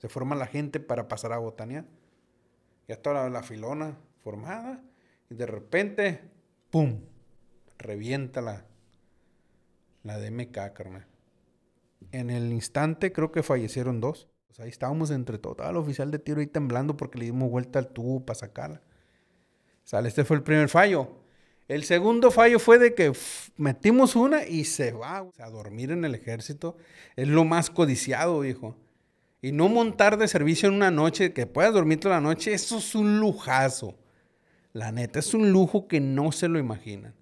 Se forma la gente para pasar a botanear. Ya está la, filona formada y de repente, ¡pum! Revienta la, la DMK, carnal. En el instante creo que fallecieron dos. Ahí estábamos entre todo. El oficial de tiro ahí temblando porque le dimos vuelta al tubo para sacarla. Este fue el primer fallo. El segundo fallo fue de que metimos una y se va. Sea, dormir en el ejército es lo más codiciado, viejo. Y no montar de servicio en una noche, que puedas dormir toda la noche, eso es un lujazo. La neta, es un lujo que no se lo imaginan.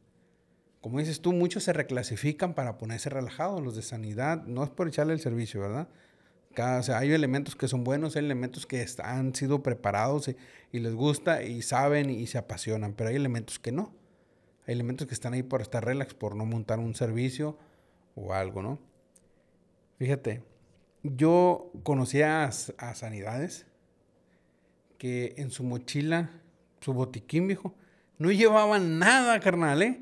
Como dices tú, muchos se reclasifican para ponerse relajados, los de sanidad, no es por echarle el servicio, ¿verdad? Cada, o sea, hay elementos que son buenos, hay elementos que han sido preparados y, y les gusta y saben y se apasionan, pero hay elementos que no. Hay elementos que están ahí por estar relax, por no montar un servicio o algo, ¿no? Fíjate, yo conocía a, sanidades que en su mochila, su botiquín, viejo, no llevaban nada, carnal, ¿eh?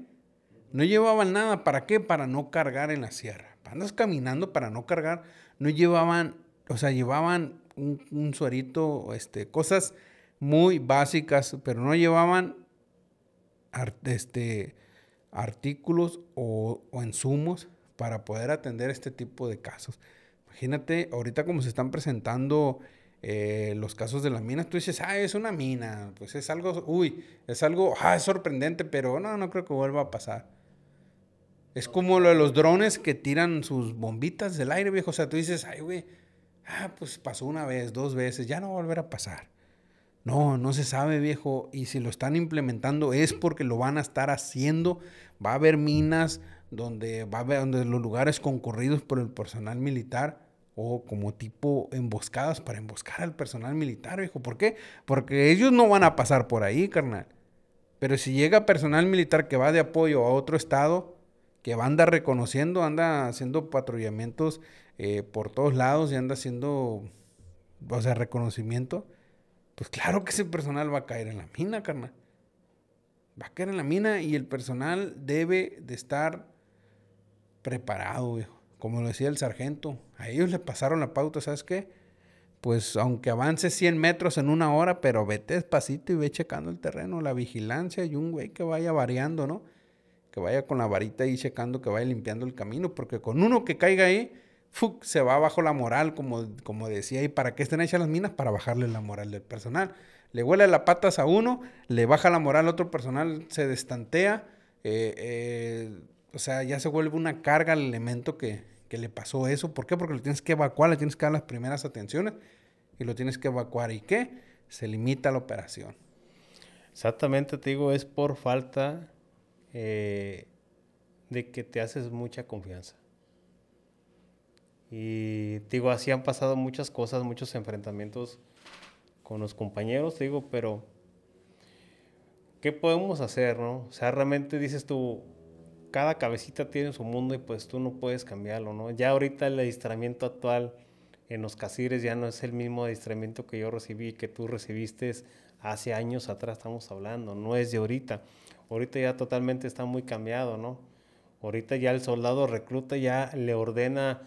No llevaban nada. ¿Para qué? Para no cargar en la sierra. Andas caminando para no cargar. No llevaban, o sea, llevaban un, un suerito, este, cosas muy básicas, pero no llevaban este, artículos o, o insumos para poder atender este tipo de casos. Imagínate, ahorita como se están presentando eh, los casos de las minas, tú dices, ah, es una mina, pues es algo, uy, es algo, ah, es sorprendente, pero no, no creo que vuelva a pasar. Es como lo de los drones que tiran sus bombitas del aire, viejo. O sea, tú dices, ay, güey, ah, pues pasó una vez, dos veces, ya no va a volver a pasar. No, no se sabe, viejo. Y si lo están implementando es porque lo van a estar haciendo. Va a haber minas donde va a haber donde los lugares concurridos por el personal militar o como tipo emboscadas para emboscar al personal militar, viejo. ¿Por qué? Porque ellos no van a pasar por ahí, carnal. Pero si llega personal militar que va de apoyo a otro estado, que va a andar reconociendo, anda haciendo patrullamientos eh, por todos lados y anda haciendo, o sea, reconocimiento, pues claro que ese personal va a caer en la mina, carnal. Va a caer en la mina y el personal debe de estar preparado, viejo. Como lo decía el sargento, a ellos le pasaron la pauta, ¿sabes qué? Pues aunque avance 100 metros en una hora, pero vete despacito y ve checando el terreno, la vigilancia y un güey que vaya variando, ¿no? Que vaya con la varita ahí checando, que vaya limpiando el camino, porque con uno que caiga ahí, ¡fuc! se va bajo la moral, como, como decía, ¿y para qué están hechas las minas? Para bajarle la moral del personal. Le huele las patas a uno, le baja la moral otro personal, se destantea, eh, eh, o sea, ya se vuelve una carga al elemento que, que le pasó eso. ¿Por qué? Porque lo tienes que evacuar, le tienes que dar las primeras atenciones y lo tienes que evacuar. ¿Y qué? Se limita la operación. Exactamente, te digo, es por falta eh, de que te haces mucha confianza. Y te digo, así han pasado muchas cosas, muchos enfrentamientos con los compañeros, te digo, pero ¿qué podemos hacer, no? O sea, realmente dices tú, cada cabecita tiene su mundo y pues tú no puedes cambiarlo, ¿no? Ya ahorita el adiestramiento actual en los casires ya no es el mismo adiestramiento que yo recibí, que tú recibiste hace años atrás, estamos hablando, no es de ahorita. Ahorita ya totalmente está muy cambiado, ¿no? Ahorita ya el soldado recluta ya le ordena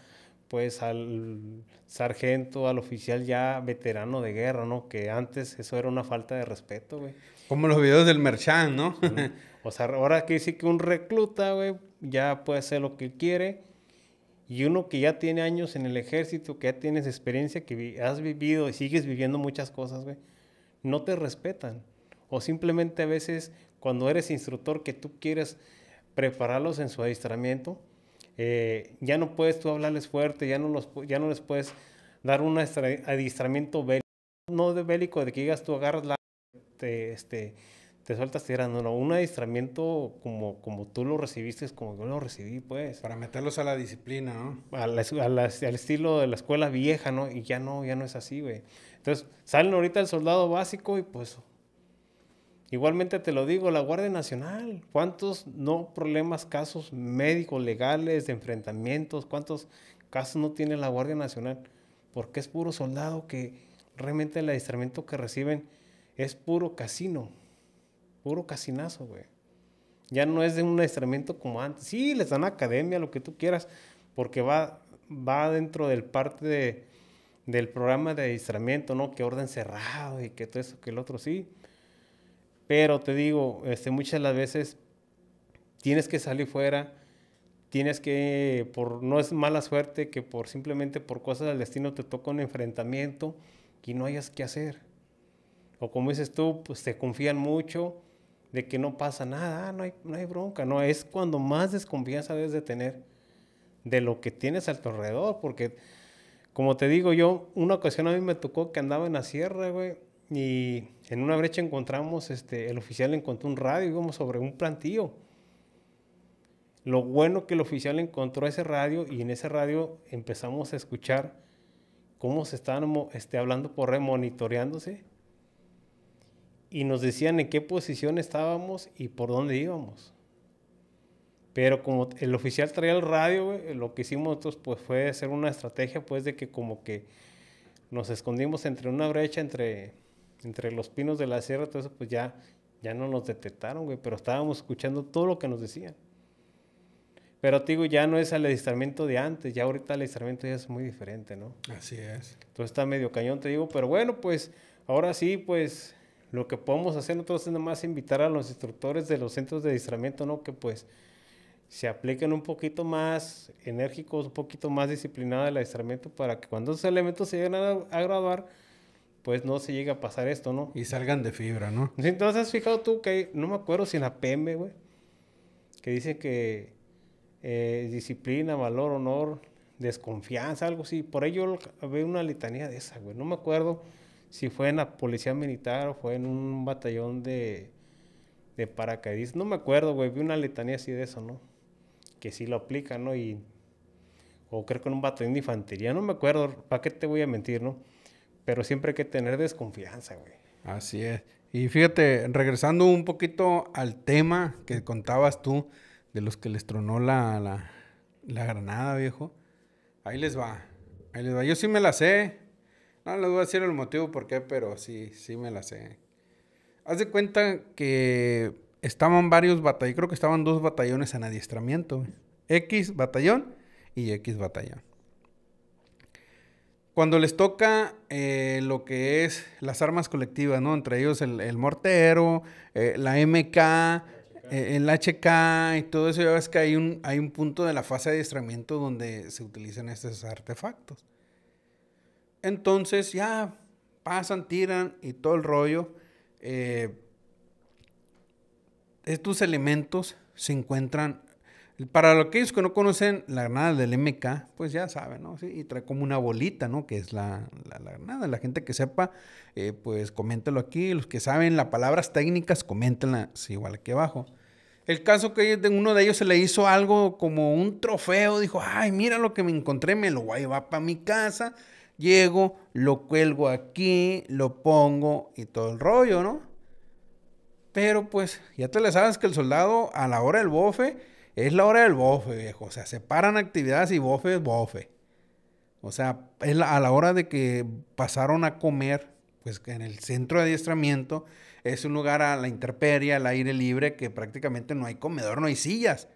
pues al sargento, al oficial ya veterano de guerra, ¿no? Que antes eso era una falta de respeto, güey. Como los videos del Merchan, ¿no? O sea, ahora que dice que un recluta, güey, ya puede hacer lo que quiere. Y uno que ya tiene años en el ejército, que ya tienes experiencia, que has vivido y sigues viviendo muchas cosas, güey, no te respetan. O simplemente a veces, cuando eres instructor, que tú quieres prepararlos en su adiestramiento, eh, ya no puedes tú hablarles fuerte, ya no, los, ya no les puedes dar un adiestramiento bélico, no de bélico, de que digas tú agarras la, te, este, te sueltas tirando, no, un adiestramiento como, como tú lo recibiste, es como yo lo recibí, pues, Para meterlos a la disciplina, ¿no? a la a la- al estilo de la escuela vieja, ¿no? Y ya no, ya no es así, güey. Entonces, salen ahorita el soldado básico y pues, igualmente te lo digo, la Guardia Nacional, ¿cuántos no problemas, casos médicos, legales, de enfrentamientos, cuántos casos no tiene la Guardia Nacional? Porque es puro soldado que realmente el adiestramiento que reciben es puro casino, puro casinazo, güey. Ya no es de un adiestramiento como antes. Sí, les dan academia, lo que tú quieras, porque va, va dentro del parte de, del programa de adiestramiento, ¿no? Que orden cerrado y que todo eso, que el otro sí. Pero te digo, este, muchas de las veces tienes que salir fuera, tienes que, por no es mala suerte, que por simplemente por cosas del destino te toca un enfrentamiento y no hayas que hacer. O como dices tú, pues te confían mucho de que no pasa nada, ah, no, hay, no hay bronca, no, es cuando más desconfianza debes de tener de lo que tienes a tu alrededor, porque como te digo yo, una ocasión a mí me tocó que andaba en la sierra, güey, y en una brecha encontramos, este, el oficial encontró un radio, íbamos sobre un plantío. Lo bueno que el oficial encontró ese radio y en ese radio empezamos a escuchar cómo se estaban este, hablando por red, monitoreándose y nos decían en qué posición estábamos y por dónde íbamos. Pero como el oficial traía el radio, lo que hicimos nosotros pues, fue hacer una estrategia pues de que como que nos escondimos entre una brecha entre, entre los pinos de la sierra, todo eso pues ya, ya no nos detectaron, güey, pero estábamos escuchando todo lo que nos decían. Pero te digo, ya no es el adiestramiento de antes, ya ahorita el adiestramiento ya es muy diferente, ¿no? Así es. Entonces está medio cañón, te digo, pero bueno, pues ahora sí, pues lo que podemos hacer nosotros es nada más invitar a los instructores de los centros de adiestramiento, ¿no? Que pues se apliquen un poquito más enérgicos, un poquito más disciplinados el adiestramiento para que cuando esos elementos se lleguen a, graduar, pues no se llegue a pasar esto, ¿no? Y salgan de fibra, ¿no? Entonces, has fijado tú que no me acuerdo si en la PM, güey, que dice que eh, disciplina, valor, honor, desconfianza, algo así. Por ello veo una litanía de esa, güey. No me acuerdo si fue en la policía militar o fue en un batallón de, de paracaidistas. No me acuerdo, güey. Vi una letanía así de eso, ¿no? Que sí lo aplican, ¿no? Y, o creo que en un batallón de infantería. No me acuerdo. ¿Para qué te voy a mentir, no? Pero siempre hay que tener desconfianza, güey. Así es. Y fíjate, regresando un poquito al tema que contabas tú, de los que les tronó la, la, la granada, viejo. Ahí les va. Ahí les va. Yo sí me la sé. No les voy a decir el motivo por qué, pero sí, sí me la sé. Haz de cuenta que estaban varios batallones, creo que estaban dos batallones en adiestramiento. X batallón y X batallón. Cuando les toca eh, lo que es las armas colectivas, ¿no? Entre ellos el, mortero, eh, la MK, eh, el HK y todo eso, ya ves que hay un, hay un punto de la fase de adiestramiento donde se utilizan estos artefactos. Entonces ya pasan, tiran y todo el rollo. Eh, estos elementos se encuentran, para aquellos que no conocen la granada del MK, pues ya saben, ¿no? y trae como una bolita, ¿no? Que es la, la, granada. La gente que sepa, eh, pues coméntelo aquí. Los que saben las palabras técnicas, coméntenlas igual aquí abajo. El caso que uno de ellos se le hizo algo como un trofeo, dijo, ay, mira lo que me encontré, me lo voy a llevar para mi casa Llego, lo cuelgo aquí, lo pongo y todo el rollo, ¿no? Pero pues ya te le sabes que el soldado a la hora del bofe es la hora del bofe, viejo. O sea, separan actividades y bofe es bofe. O sea, es a la hora de que pasaron a comer, pues en el centro de adiestramiento es un lugar a la intemperie, al aire libre, que prácticamente no hay comedor, no hay sillas.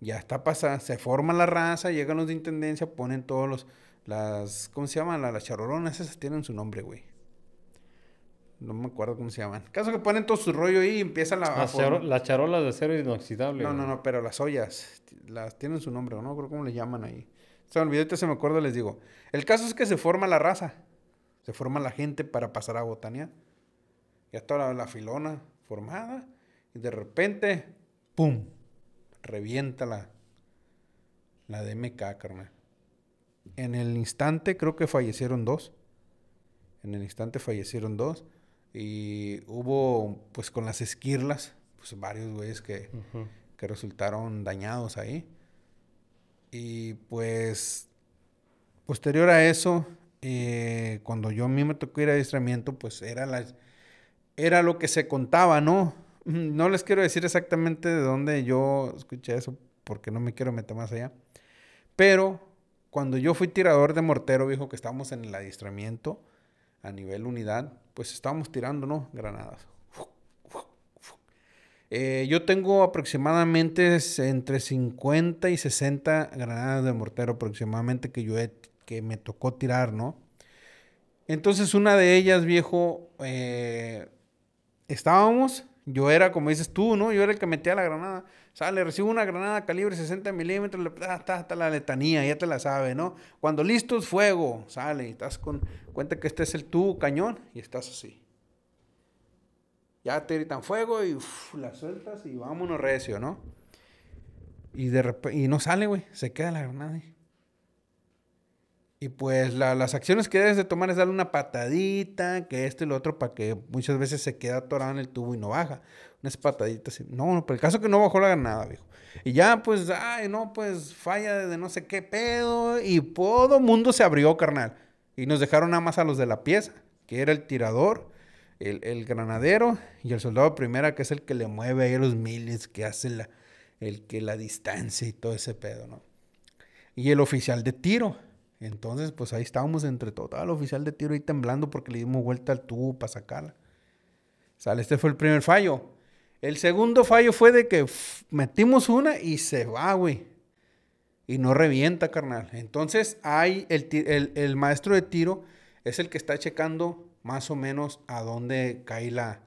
Ya está pasando, se forma la raza, llegan los de intendencia, ponen todos los, las, ¿cómo se llaman? Las charolonas, esas tienen su nombre, güey. No me acuerdo cómo se llaman. Caso que ponen todo su rollo ahí y empiezan la, las, charolas de acero inoxidable. No, no, no, pero las ollas, las tienen su nombre, ¿no? Creo cómo le llaman ahí. Se me olvidó, ahorita se me acuerdo, les digo. El caso es que se forma la raza. Se forma la gente para pasar a botanía. Ya está la, la filona formada. Y de repente, ¡pum! Revienta la, la DMK, carnal en el instante creo que fallecieron dos. En el instante fallecieron dos. Y hubo, pues con las esquirlas, pues varios güeyes que, que resultaron dañados ahí. Y pues, posterior a eso, eh, cuando yo a mí me tocó ir a adiestramiento, pues era, la, era lo que se contaba, ¿no? No les quiero decir exactamente de dónde yo escuché eso, porque no me quiero meter más allá. Pero cuando yo fui tirador de mortero, viejo, que estábamos en el adiestramiento a nivel unidad, pues estábamos tirando, ¿no? Granadas. Eh, yo tengo aproximadamente entre 50 y 60 granadas de mortero aproximadamente que yo que me tocó tirar, ¿no? Entonces una de ellas, viejo, eh, estábamos, yo era, como dices tú, ¿no? Yo era el que metía la granada. Sale, recibo una granada calibre 60 milímetros, está, está la letanía, ya te la sabe, ¿no? Cuando listo es fuego, sale, y estás con cuenta que este es el tubo cañón y estás así. Ya te gritan fuego y la sueltas y vámonos recio, ¿no? Y de y no sale, güey, se queda la granada. Y pues las acciones que debes de tomar es darle una patadita, que esto y lo otro, para que muchas veces se queda atorado en el tubo y no baja. Unas pataditas. No, pero el caso que no bajó la granada, viejo. Y ya, pues, ay, no, pues falla de no sé qué pedo. Y todo mundo se abrió, carnal. Y nos dejaron nada más a los de la pieza, que era el tirador, el, granadero y el soldado primera, que es el que le mueve ahí los miles, que hace la, el que la distancia y todo ese pedo, ¿no? Y el oficial de tiro entonces, pues ahí estábamos entre todo. el oficial de tiro ahí temblando porque le dimos vuelta al tubo para sacarla. Sale, este fue el primer fallo. El segundo fallo fue de que metimos una y se va, güey. Y no revienta, carnal. Entonces, hay el, maestro de tiro es el que está checando más o menos a dónde cae la,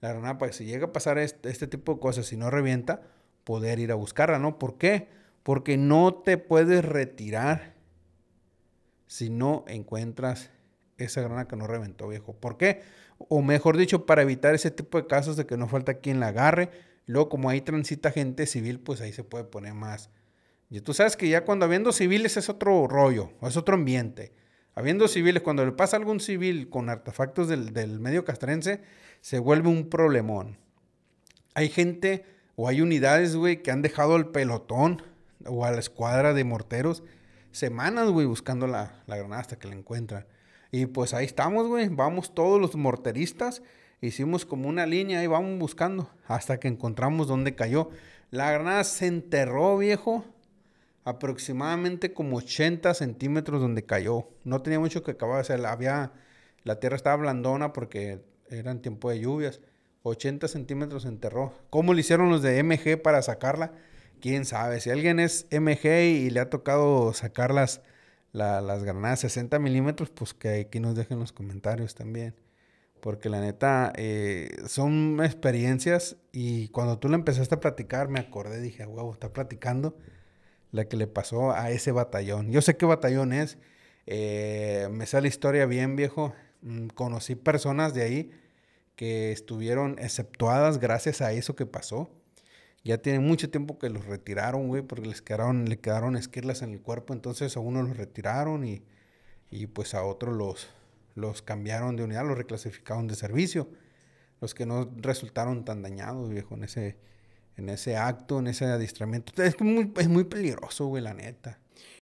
la granada para que si llega a pasar este, este tipo de cosas y no revienta, poder ir a buscarla, ¿no? ¿Por qué? Porque no te puedes retirar si no encuentras esa grana que no reventó, viejo. ¿Por qué? O mejor dicho, para evitar ese tipo de casos de que no falta quien la agarre. Luego, como ahí transita gente civil, pues ahí se puede poner más. Y tú sabes que ya cuando habiendo civiles es otro rollo, es otro ambiente. Habiendo civiles, cuando le pasa a algún civil con artefactos del, del medio castrense, se vuelve un problemón. Hay gente o hay unidades, güey, que han dejado al pelotón o a la escuadra de morteros semanas, güey, buscando la, granada hasta que la encuentran. Y pues ahí estamos, güey. Vamos todos los morteristas. Hicimos como una línea y vamos buscando hasta que encontramos dónde cayó. La granada se enterró, viejo. Aproximadamente como 80 centímetros donde cayó. No tenía mucho que acabar. O sea, la, había, la tierra estaba blandona porque era en tiempo de lluvias. 80 centímetros se enterró. ¿Cómo le hicieron los de MG para sacarla? Quién sabe. Si alguien es MG y le ha tocado sacar las, las granadas 60 milímetros, pues que aquí nos dejen los comentarios también. Porque la neta, eh, son experiencias y cuando tú le empezaste a platicar, me acordé, dije, huevo, está platicando la que le pasó a ese batallón. Yo sé qué batallón es, eh, me sale la historia bien, viejo. Mm, conocí personas de ahí que estuvieron exceptuadas gracias a eso que pasó. Ya tiene mucho tiempo que los retiraron, güey, porque les quedaron, quedaron esquirlas en el cuerpo. Entonces a uno los retiraron y, y pues a otros los, los cambiaron de unidad, los reclasificaron de servicio. Los que no resultaron tan dañados, viejo, en ese, en ese acto, en ese adiestramiento. Es muy, es muy peligroso, güey, la neta.